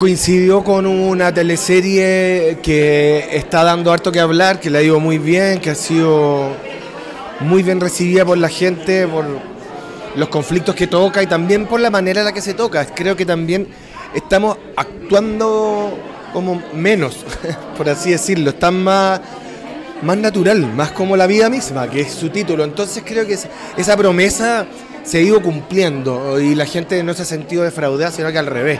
Coincidió con una teleserie que está dando harto que hablar, que le ha ido muy bien, que ha sido muy bien recibida por la gente, por los conflictos que toca y también por la manera en la que se toca. Creo que también estamos actuando como menos, por así decirlo, están más, más natural, más como la vida misma, que es su título. Entonces creo que esa promesa se ha ido cumpliendo y la gente no se ha sentido defraudada, sino que al revés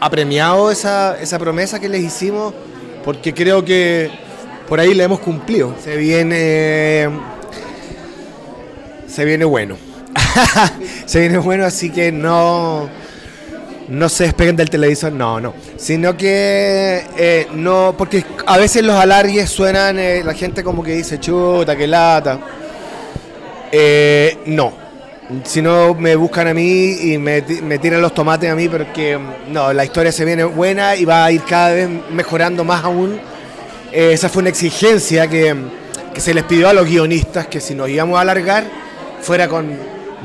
ha premiado esa, esa promesa que les hicimos porque creo que por ahí la hemos cumplido. Se viene. Se viene bueno. se viene bueno, así que no. No se despeguen del televisor, no, no. Sino que eh, no. Porque a veces los alargues suenan, eh, la gente como que dice chuta, que lata. Eh, no, si no me buscan a mí y me, tiran los tomates a mí, porque no, la historia se viene buena y va a ir cada vez mejorando más aún. Eh, esa fue una exigencia que, se les pidió a los guionistas, que si nos íbamos a alargar, fuera con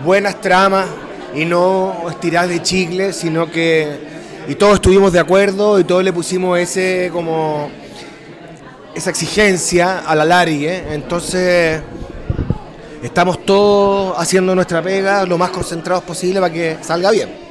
buenas tramas y no estirar de chicle, sino que... Y todos estuvimos de acuerdo y todos le pusimos ese como esa exigencia a la Larry, entonces estamos todos haciendo nuestra pega lo más concentrados posible para que salga bien.